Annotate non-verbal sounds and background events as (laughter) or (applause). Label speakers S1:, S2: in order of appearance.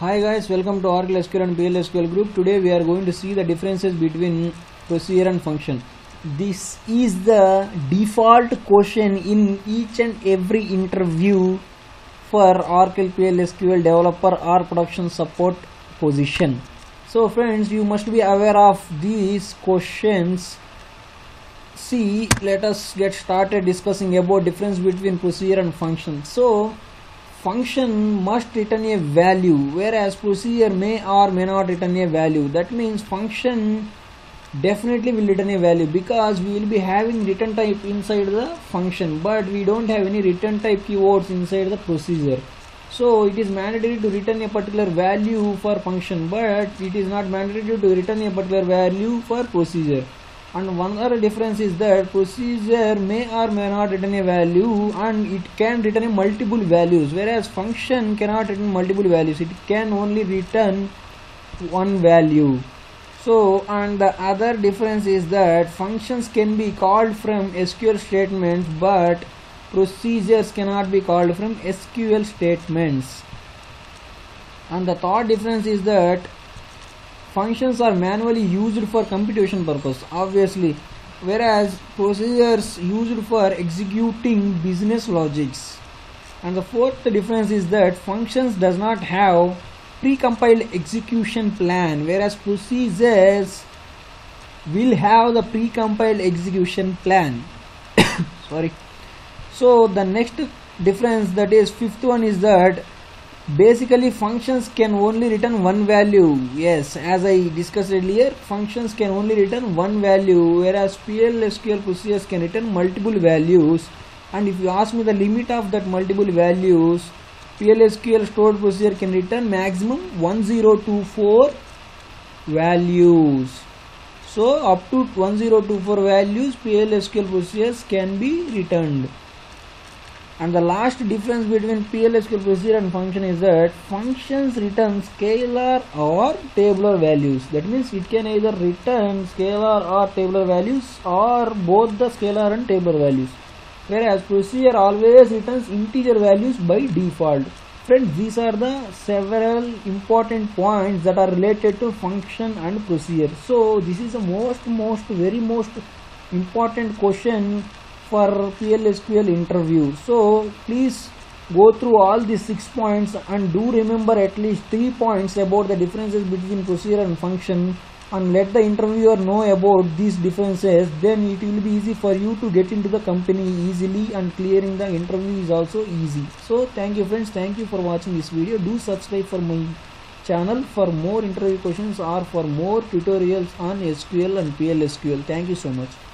S1: Hi guys, welcome to Oracle SQL and PL SQL group. Today we are going to see the differences between procedure and function. This is the default question in each and every interview for Oracle PL SQL developer or production support position. So friends, you must be aware of these questions. See, let us get started discussing about difference between procedure and function. So function must return a value whereas procedure may or may not return a value. That means function definitely will return a value because we will be having return type inside the function but we don't have any return type keywords inside the procedure. So it is mandatory to return a particular value for function but it is not mandatory to return a particular value for procedure and one other difference is that procedure may or may not return a value and it can return multiple values whereas function cannot return multiple values. It can only return one value. So and the other difference is that functions can be called from sql statements but procedures cannot be called from sql statements. And the third difference is that functions are manually used for computation purpose obviously whereas procedures used for executing business logics. And the fourth difference is that functions does not have precompiled execution plan whereas procedures will have the precompiled execution plan. (coughs) Sorry. So the next difference that is fifth one is that basically functions can only return one value. Yes as i discussed earlier functions can only return one value whereas pl sql procedures can return multiple values. And if you ask me the limit of that multiple values pl sql stored procedure can return maximum 1024 values. So up to 1024 values pl sql procedures can be returned and the last difference between PLSQL procedure and function is that functions return scalar or tabular values. That means it can either return scalar or tabular values or both the scalar and tabular values. Whereas procedure always returns integer values by default. Friends these are the several important points that are related to function and procedure. So this is the most most very most important question for PLSQL interview. So please go through all these six points and do remember at least three points about the differences between procedure and function and let the interviewer know about these differences. Then it will be easy for you to get into the company easily and clearing the interview is also easy. So thank you friends. Thank you for watching this video. Do subscribe for my channel for more interview questions or for more tutorials on SQL and PLSQL thank you so much